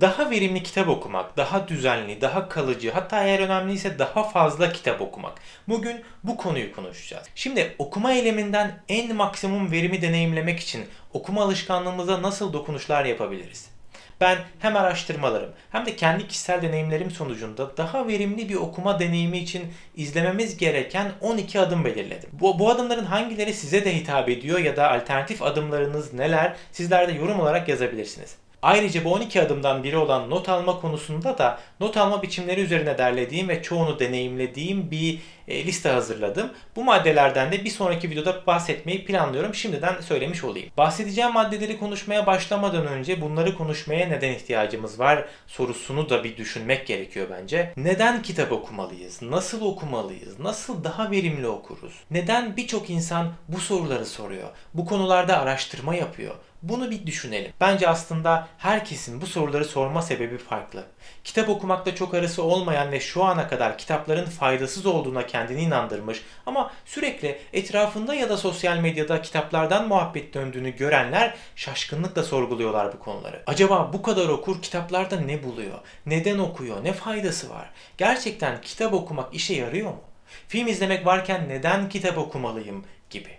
Daha verimli kitap okumak, daha düzenli, daha kalıcı, hatta eğer önemliyse daha fazla kitap okumak. Bugün bu konuyu konuşacağız. Şimdi okuma eyleminden en maksimum verimi deneyimlemek için okuma alışkanlığımıza nasıl dokunuşlar yapabiliriz? Ben hem araştırmalarım hem de kendi kişisel deneyimlerim sonucunda daha verimli bir okuma deneyimi için izlememiz gereken 12 adım belirledim. Bu, bu adımların hangileri size de hitap ediyor ya da alternatif adımlarınız neler sizler de yorum olarak yazabilirsiniz. Ayrıca bu 12 adımdan biri olan not alma konusunda da not alma biçimleri üzerine derlediğim ve çoğunu deneyimlediğim bir e, liste hazırladım. Bu maddelerden de bir sonraki videoda bahsetmeyi planlıyorum. Şimdiden söylemiş olayım. Bahsedeceğim maddeleri konuşmaya başlamadan önce bunları konuşmaya neden ihtiyacımız var sorusunu da bir düşünmek gerekiyor bence. Neden kitap okumalıyız? Nasıl okumalıyız? Nasıl daha verimli okuruz? Neden birçok insan bu soruları soruyor? Bu konularda araştırma yapıyor? Bunu bir düşünelim. Bence aslında herkesin bu soruları sorma sebebi farklı. Kitap okumakta çok arası olmayan ve şu ana kadar kitapların faydasız olduğuna kendini inandırmış ama sürekli etrafında ya da sosyal medyada kitaplardan muhabbet döndüğünü görenler şaşkınlıkla sorguluyorlar bu konuları. Acaba bu kadar okur kitaplarda ne buluyor? Neden okuyor? Ne faydası var? Gerçekten kitap okumak işe yarıyor mu? Film izlemek varken neden kitap okumalıyım gibi.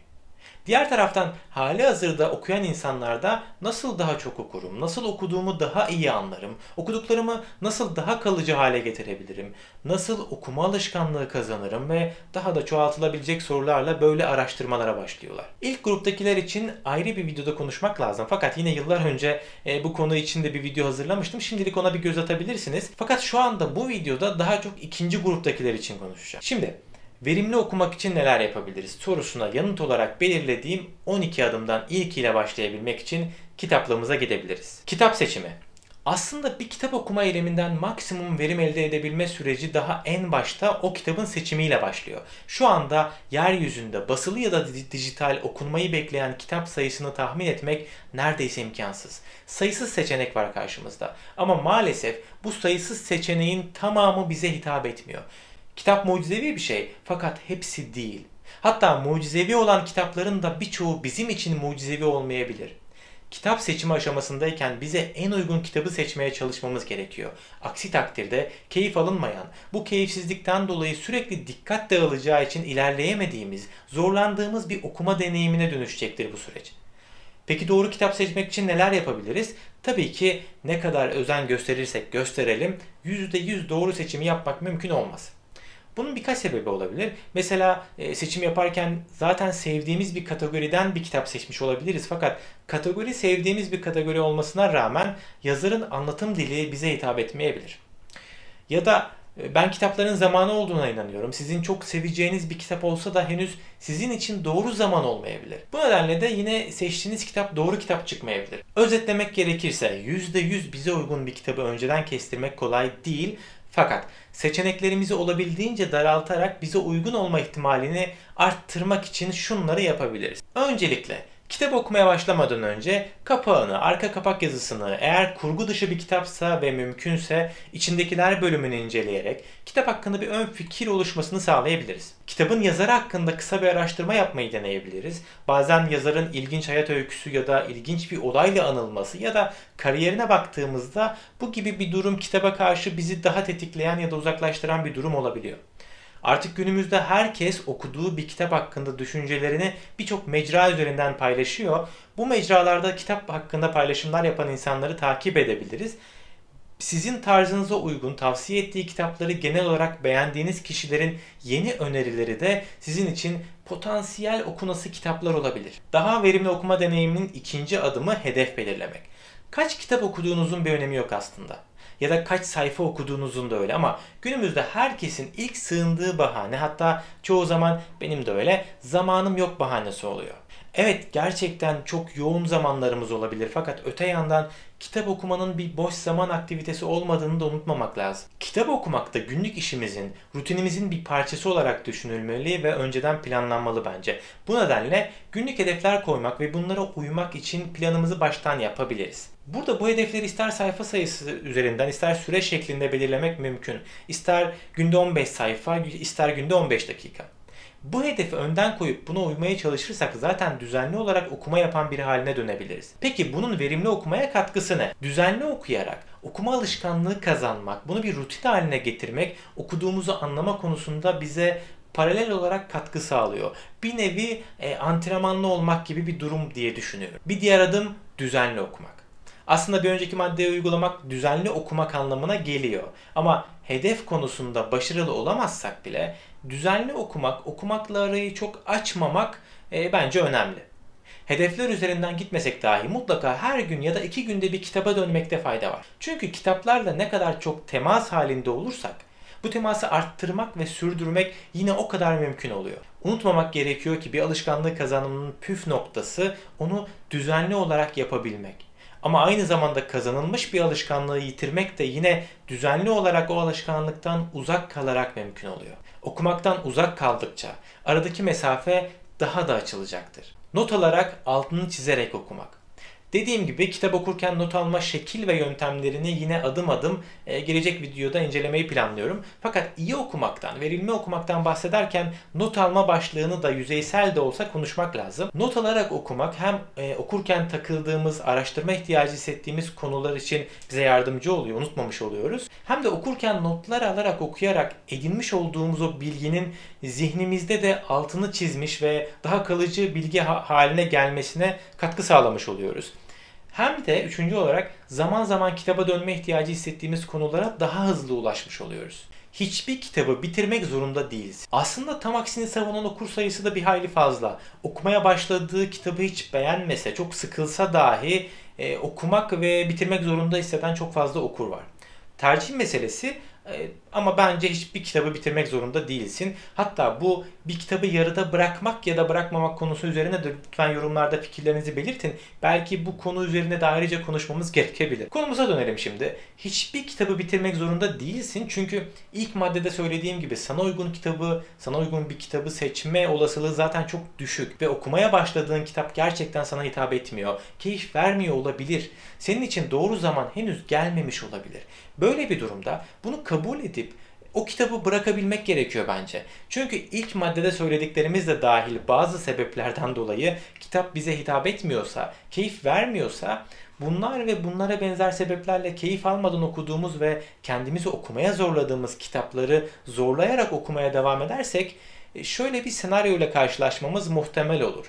Diğer taraftan hali hazırda okuyan insanlarda nasıl daha çok okurum, nasıl okuduğumu daha iyi anlarım, okuduklarımı nasıl daha kalıcı hale getirebilirim, nasıl okuma alışkanlığı kazanırım ve daha da çoğaltılabilecek sorularla böyle araştırmalara başlıyorlar. İlk gruptakiler için ayrı bir videoda konuşmak lazım. Fakat yine yıllar önce e, bu konu için de bir video hazırlamıştım. Şimdilik ona bir göz atabilirsiniz. Fakat şu anda bu videoda daha çok ikinci gruptakiler için konuşacağım. Şimdi Verimli okumak için neler yapabiliriz sorusuna yanıt olarak belirlediğim 12 adımdan ilkiyle başlayabilmek için kitaplığımıza gidebiliriz. Kitap seçimi. Aslında bir kitap okuma eyleminden maksimum verim elde edebilme süreci daha en başta o kitabın seçimiyle başlıyor. Şu anda yeryüzünde basılı ya da dijital okunmayı bekleyen kitap sayısını tahmin etmek neredeyse imkansız. Sayısız seçenek var karşımızda. Ama maalesef bu sayısız seçeneğin tamamı bize hitap etmiyor. Kitap mucizevi bir şey fakat hepsi değil. Hatta mucizevi olan kitapların da birçoğu bizim için mucizevi olmayabilir. Kitap seçimi aşamasındayken bize en uygun kitabı seçmeye çalışmamız gerekiyor. Aksi takdirde keyif alınmayan, bu keyifsizlikten dolayı sürekli dikkat dağılacağı için ilerleyemediğimiz, zorlandığımız bir okuma deneyimine dönüşecektir bu süreç. Peki doğru kitap seçmek için neler yapabiliriz? Tabii ki ne kadar özen gösterirsek gösterelim %100 doğru seçimi yapmak mümkün olmaz. Bunun birkaç sebebi olabilir. Mesela e, seçim yaparken zaten sevdiğimiz bir kategoriden bir kitap seçmiş olabiliriz. Fakat kategori sevdiğimiz bir kategori olmasına rağmen yazarın anlatım dili bize hitap etmeyebilir. Ya da e, ben kitapların zamanı olduğuna inanıyorum. Sizin çok seveceğiniz bir kitap olsa da henüz sizin için doğru zaman olmayabilir. Bu nedenle de yine seçtiğiniz kitap doğru kitap çıkmayabilir. Özetlemek gerekirse %100 bize uygun bir kitabı önceden kestirmek kolay değil. Fakat seçeneklerimizi olabildiğince daraltarak bize uygun olma ihtimalini arttırmak için şunları yapabiliriz. Öncelikle Kitap okumaya başlamadan önce kapağını, arka kapak yazısını, eğer kurgu dışı bir kitapsa ve mümkünse içindekiler bölümünü inceleyerek kitap hakkında bir ön fikir oluşmasını sağlayabiliriz. Kitabın yazarı hakkında kısa bir araştırma yapmayı deneyebiliriz. Bazen yazarın ilginç hayat öyküsü ya da ilginç bir olayla anılması ya da kariyerine baktığımızda bu gibi bir durum kitaba karşı bizi daha tetikleyen ya da uzaklaştıran bir durum olabiliyor. Artık günümüzde herkes okuduğu bir kitap hakkında düşüncelerini birçok mecra üzerinden paylaşıyor. Bu mecralarda kitap hakkında paylaşımlar yapan insanları takip edebiliriz. Sizin tarzınıza uygun tavsiye ettiği kitapları genel olarak beğendiğiniz kişilerin yeni önerileri de sizin için potansiyel okunası kitaplar olabilir. Daha verimli okuma deneyiminin ikinci adımı hedef belirlemek. Kaç kitap okuduğunuzun bir önemi yok aslında ya da kaç sayfa okuduğunuzun da öyle ama günümüzde herkesin ilk sığındığı bahane hatta çoğu zaman benim de öyle zamanım yok bahanesi oluyor. Evet gerçekten çok yoğun zamanlarımız olabilir fakat öte yandan kitap okumanın bir boş zaman aktivitesi olmadığını da unutmamak lazım. Kitap okumak da günlük işimizin, rutinimizin bir parçası olarak düşünülmeli ve önceden planlanmalı bence. Bu nedenle günlük hedefler koymak ve bunlara uymak için planımızı baştan yapabiliriz. Burada bu hedefleri ister sayfa sayısı üzerinden ister süre şeklinde belirlemek mümkün. İster günde 15 sayfa, ister günde 15 dakika. Bu hedefi önden koyup buna uymaya çalışırsak zaten düzenli olarak okuma yapan biri haline dönebiliriz. Peki bunun verimli okumaya katkısı ne? Düzenli okuyarak okuma alışkanlığı kazanmak, bunu bir rutin haline getirmek okuduğumuzu anlama konusunda bize paralel olarak katkı sağlıyor. Bir nevi e, antrenmanlı olmak gibi bir durum diye düşünüyorum. Bir diğer adım düzenli okumak. Aslında bir önceki maddeyi uygulamak düzenli okumak anlamına geliyor. Ama hedef konusunda başarılı olamazsak bile düzenli okumak, okumakla arayı çok açmamak e, bence önemli. Hedefler üzerinden gitmesek dahi mutlaka her gün ya da iki günde bir kitaba dönmekte fayda var. Çünkü kitaplarla ne kadar çok temas halinde olursak bu teması arttırmak ve sürdürmek yine o kadar mümkün oluyor. Unutmamak gerekiyor ki bir alışkanlığı kazanımının püf noktası onu düzenli olarak yapabilmek. Ama aynı zamanda kazanılmış bir alışkanlığı yitirmek de yine düzenli olarak o alışkanlıktan uzak kalarak mümkün oluyor. Okumaktan uzak kaldıkça aradaki mesafe daha da açılacaktır. Not alarak altını çizerek okumak. Dediğim gibi kitap okurken not alma şekil ve yöntemlerini yine adım adım e, gelecek videoda incelemeyi planlıyorum. Fakat iyi okumaktan, verilme okumaktan bahsederken not alma başlığını da yüzeysel de olsa konuşmak lazım. Not alarak okumak hem e, okurken takıldığımız, araştırma ihtiyacı hissettiğimiz konular için bize yardımcı oluyor, unutmamış oluyoruz. Hem de okurken notlar alarak okuyarak edinmiş olduğumuz o bilginin zihnimizde de altını çizmiş ve daha kalıcı bilgi haline gelmesine katkı sağlamış oluyoruz. Hem de üçüncü olarak zaman zaman kitaba dönme ihtiyacı hissettiğimiz konulara daha hızlı ulaşmış oluyoruz. Hiçbir kitabı bitirmek zorunda değiliz. Aslında tam aksini savunan okur sayısı da bir hayli fazla. Okumaya başladığı kitabı hiç beğenmese, çok sıkılsa dahi e, okumak ve bitirmek zorunda hisseden çok fazla okur var. Tercih meselesi ee, ama bence hiçbir kitabı bitirmek zorunda değilsin. Hatta bu bir kitabı yarıda bırakmak ya da bırakmamak konusu üzerine de lütfen yorumlarda fikirlerinizi belirtin. Belki bu konu üzerine de ayrıca konuşmamız gerekebilir. Konumuza dönelim şimdi. Hiçbir kitabı bitirmek zorunda değilsin. Çünkü ilk maddede söylediğim gibi sana uygun kitabı, sana uygun bir kitabı seçme olasılığı zaten çok düşük. Ve okumaya başladığın kitap gerçekten sana hitap etmiyor. Keyif vermiyor olabilir. Senin için doğru zaman henüz gelmemiş olabilir. Böyle bir durumda bunu kabul edip o kitabı bırakabilmek gerekiyor bence. Çünkü ilk maddede söylediklerimiz de dahil bazı sebeplerden dolayı kitap bize hitap etmiyorsa, keyif vermiyorsa bunlar ve bunlara benzer sebeplerle keyif almadan okuduğumuz ve kendimizi okumaya zorladığımız kitapları zorlayarak okumaya devam edersek e, şöyle bir senaryo ile karşılaşmamız muhtemel olur.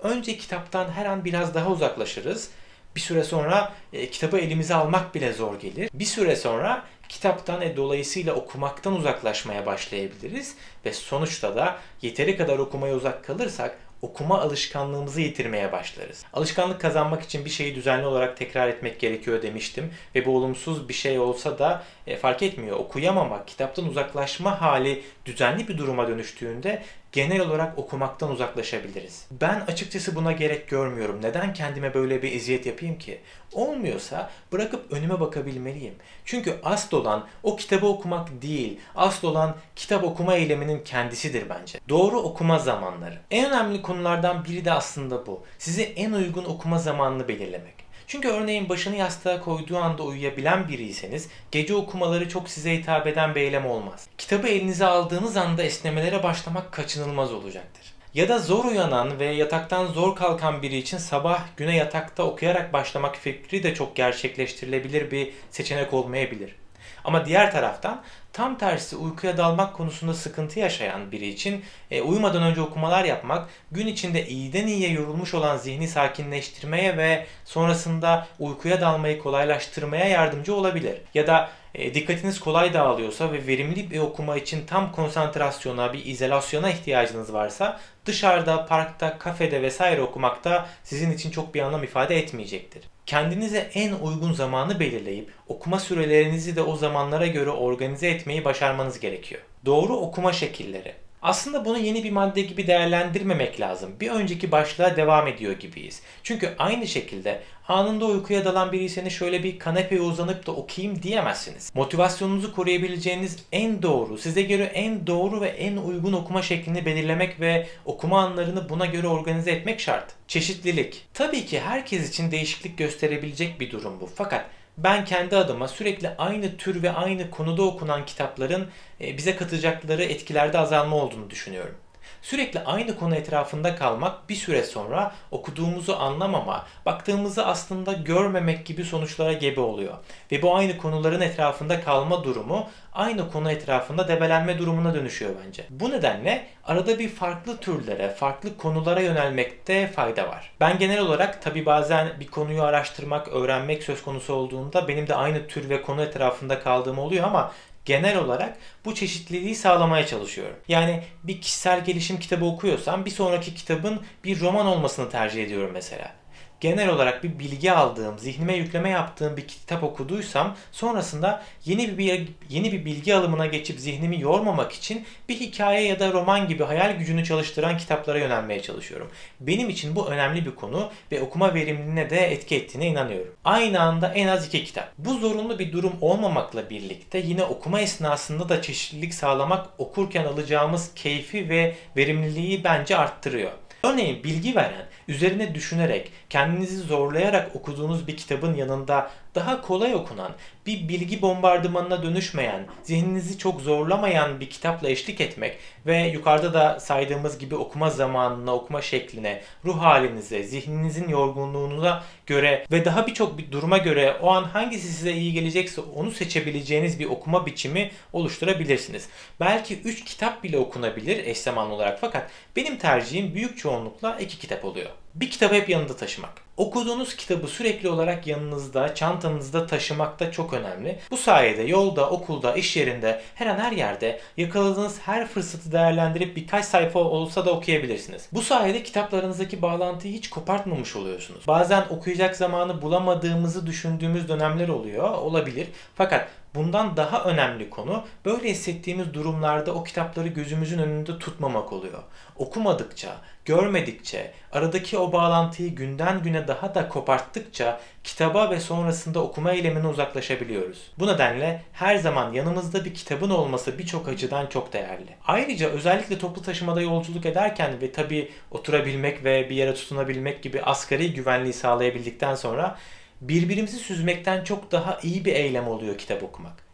Önce kitaptan her an biraz daha uzaklaşırız bir süre sonra e, kitabı elimize almak bile zor gelir. Bir süre sonra kitaptan e, dolayısıyla okumaktan uzaklaşmaya başlayabiliriz ve sonuçta da yeteri kadar okumaya uzak kalırsak okuma alışkanlığımızı yitirmeye başlarız. Alışkanlık kazanmak için bir şeyi düzenli olarak tekrar etmek gerekiyor demiştim ve bu olumsuz bir şey olsa da e, fark etmiyor. Okuyamamak, kitaptan uzaklaşma hali düzenli bir duruma dönüştüğünde genel olarak okumaktan uzaklaşabiliriz. Ben açıkçası buna gerek görmüyorum. Neden kendime böyle bir eziyet yapayım ki? Olmuyorsa bırakıp önüme bakabilmeliyim. Çünkü asıl olan o kitabı okumak değil, asıl olan kitap okuma eyleminin kendisidir bence. Doğru okuma zamanları. En önemli konulardan biri de aslında bu. Size en uygun okuma zamanını belirlemek. Çünkü örneğin başını yastığa koyduğu anda uyuyabilen biriyseniz gece okumaları çok size hitap eden bir eylem olmaz. Kitabı elinize aldığınız anda esnemelere başlamak kaçınılmaz olacaktır. Ya da zor uyanan ve yataktan zor kalkan biri için sabah güne yatakta okuyarak başlamak fikri de çok gerçekleştirilebilir bir seçenek olmayabilir. Ama diğer taraftan tam tersi uykuya dalmak konusunda sıkıntı yaşayan biri için e, uyumadan önce okumalar yapmak gün içinde iyiden iyiye yorulmuş olan zihni sakinleştirmeye ve sonrasında uykuya dalmayı kolaylaştırmaya yardımcı olabilir. Ya da e, dikkatiniz kolay dağılıyorsa ve verimli bir okuma için tam konsantrasyona, bir izolasyona ihtiyacınız varsa dışarıda, parkta, kafede vesaire okumak da sizin için çok bir anlam ifade etmeyecektir. Kendinize en uygun zamanı belirleyip okuma sürelerinizi de o zamanlara göre organize etmeyi başarmanız gerekiyor. Doğru okuma şekilleri aslında bunu yeni bir madde gibi değerlendirmemek lazım. Bir önceki başlığa devam ediyor gibiyiz. Çünkü aynı şekilde anında uykuya dalan biriyseniz şöyle bir kanepeye uzanıp da okuyayım diyemezsiniz. Motivasyonunuzu koruyabileceğiniz en doğru, size göre en doğru ve en uygun okuma şeklini belirlemek ve okuma anlarını buna göre organize etmek şart. Çeşitlilik. Tabii ki herkes için değişiklik gösterebilecek bir durum bu. Fakat ben kendi adıma sürekli aynı tür ve aynı konuda okunan kitapların e, bize katacakları etkilerde azalma olduğunu düşünüyorum. Sürekli aynı konu etrafında kalmak bir süre sonra okuduğumuzu anlamama, baktığımızı aslında görmemek gibi sonuçlara gebe oluyor. Ve bu aynı konuların etrafında kalma durumu aynı konu etrafında debelenme durumuna dönüşüyor bence. Bu nedenle arada bir farklı türlere, farklı konulara yönelmekte fayda var. Ben genel olarak tabi bazen bir konuyu araştırmak, öğrenmek söz konusu olduğunda benim de aynı tür ve konu etrafında kaldığım oluyor ama genel olarak bu çeşitliliği sağlamaya çalışıyorum. Yani bir kişisel gelişim kitabı okuyorsam bir sonraki kitabın bir roman olmasını tercih ediyorum mesela genel olarak bir bilgi aldığım, zihnime yükleme yaptığım bir kitap okuduysam sonrasında yeni bir yeni bir bilgi alımına geçip zihnimi yormamak için bir hikaye ya da roman gibi hayal gücünü çalıştıran kitaplara yönelmeye çalışıyorum. Benim için bu önemli bir konu ve okuma verimliliğine de etki ettiğine inanıyorum. Aynı anda en az iki kitap. Bu zorunlu bir durum olmamakla birlikte yine okuma esnasında da çeşitlilik sağlamak okurken alacağımız keyfi ve verimliliği bence arttırıyor. Örneğin bilgi veren, üzerine düşünerek, kendinizi zorlayarak okuduğunuz bir kitabın yanında daha kolay okunan, bir bilgi bombardımanına dönüşmeyen, zihninizi çok zorlamayan bir kitapla eşlik etmek ve yukarıda da saydığımız gibi okuma zamanına, okuma şekline, ruh halinize, zihninizin yorgunluğunuza göre ve daha birçok bir duruma göre o an hangisi size iyi gelecekse onu seçebileceğiniz bir okuma biçimi oluşturabilirsiniz. Belki 3 kitap bile okunabilir eş zamanlı olarak fakat benim tercihim büyük çoğunlukla 2 kitap oluyor. Bir kitabı hep yanında taşımak. Okuduğunuz kitabı sürekli olarak yanınızda, çantanızda taşımak da çok önemli. Bu sayede yolda, okulda, iş yerinde, her an her yerde yakaladığınız her fırsatı değerlendirip birkaç sayfa olsa da okuyabilirsiniz. Bu sayede kitaplarınızdaki bağlantıyı hiç kopartmamış oluyorsunuz. Bazen okuyacak zamanı bulamadığımızı düşündüğümüz dönemler oluyor, olabilir. Fakat Bundan daha önemli konu böyle hissettiğimiz durumlarda o kitapları gözümüzün önünde tutmamak oluyor. Okumadıkça, görmedikçe, aradaki o bağlantıyı günden güne daha da koparttıkça kitaba ve sonrasında okuma eylemine uzaklaşabiliyoruz. Bu nedenle her zaman yanımızda bir kitabın olması birçok açıdan çok değerli. Ayrıca özellikle toplu taşımada yolculuk ederken ve tabi oturabilmek ve bir yere tutunabilmek gibi asgari güvenliği sağlayabildikten sonra birbirimizi süzmekten çok daha iyi bir eylem oluyor kitap okumak.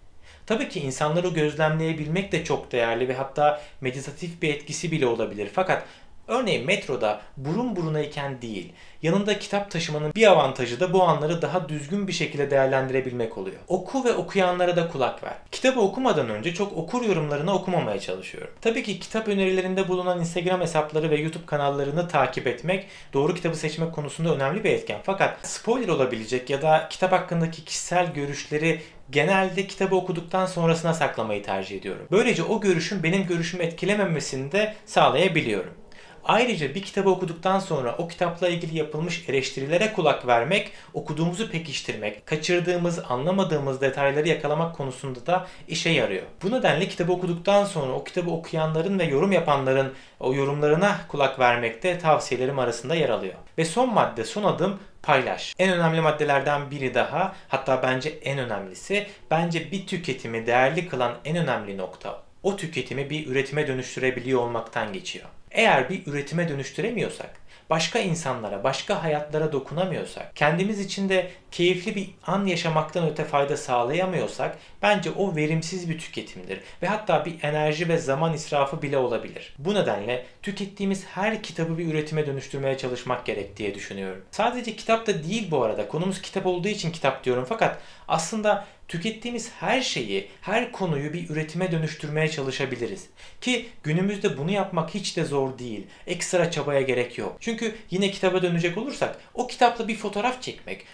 Tabii ki insanları gözlemleyebilmek de çok değerli ve hatta meditatif bir etkisi bile olabilir. Fakat Örneğin metroda burun burunayken değil, yanında kitap taşımanın bir avantajı da bu anları daha düzgün bir şekilde değerlendirebilmek oluyor. Oku ve okuyanlara da kulak ver. Kitabı okumadan önce çok okur yorumlarını okumamaya çalışıyorum. Tabii ki kitap önerilerinde bulunan Instagram hesapları ve YouTube kanallarını takip etmek doğru kitabı seçmek konusunda önemli bir etken. Fakat spoiler olabilecek ya da kitap hakkındaki kişisel görüşleri genelde kitabı okuduktan sonrasına saklamayı tercih ediyorum. Böylece o görüşün benim görüşümü etkilememesini de sağlayabiliyorum. Ayrıca bir kitabı okuduktan sonra o kitapla ilgili yapılmış eleştirilere kulak vermek, okuduğumuzu pekiştirmek, kaçırdığımız, anlamadığımız detayları yakalamak konusunda da işe yarıyor. Bu nedenle kitabı okuduktan sonra o kitabı okuyanların ve yorum yapanların o yorumlarına kulak vermek de tavsiyelerim arasında yer alıyor. Ve son madde, son adım paylaş. En önemli maddelerden biri daha, hatta bence en önemlisi, bence bir tüketimi değerli kılan en önemli nokta o tüketimi bir üretime dönüştürebiliyor olmaktan geçiyor. Eğer bir üretime dönüştüremiyorsak, başka insanlara, başka hayatlara dokunamıyorsak, kendimiz için de keyifli bir an yaşamaktan öte fayda sağlayamıyorsak bence o verimsiz bir tüketimdir ve hatta bir enerji ve zaman israfı bile olabilir. Bu nedenle tükettiğimiz her kitabı bir üretime dönüştürmeye çalışmak gerek diye düşünüyorum. Sadece kitap da değil bu arada. Konumuz kitap olduğu için kitap diyorum fakat aslında tükettiğimiz her şeyi, her konuyu bir üretime dönüştürmeye çalışabiliriz. Ki günümüzde bunu yapmak hiç de zor değil. Ekstra çabaya gerek yok. Çünkü yine kitaba dönecek olursak o kitapla bir fotoğraf çekmek,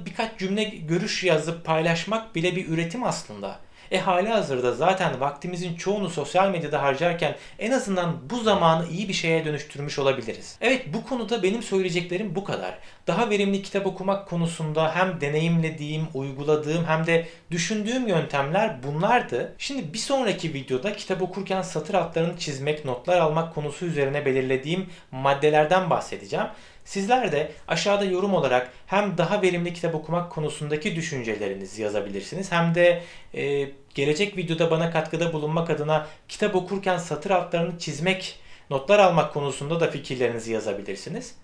birkaç cümle görüş yazıp paylaşmak bile bir üretim aslında. E hali hazırda zaten vaktimizin çoğunu sosyal medyada harcarken en azından bu zamanı iyi bir şeye dönüştürmüş olabiliriz. Evet bu konuda benim söyleyeceklerim bu kadar. Daha verimli kitap okumak konusunda hem deneyimlediğim, uyguladığım hem de düşündüğüm yöntemler bunlardı. Şimdi bir sonraki videoda kitap okurken satır altlarını çizmek, notlar almak konusu üzerine belirlediğim maddelerden bahsedeceğim. Sizler de aşağıda yorum olarak hem daha verimli kitap okumak konusundaki düşüncelerinizi yazabilirsiniz hem de e, gelecek videoda bana katkıda bulunmak adına kitap okurken satır altlarını çizmek, notlar almak konusunda da fikirlerinizi yazabilirsiniz.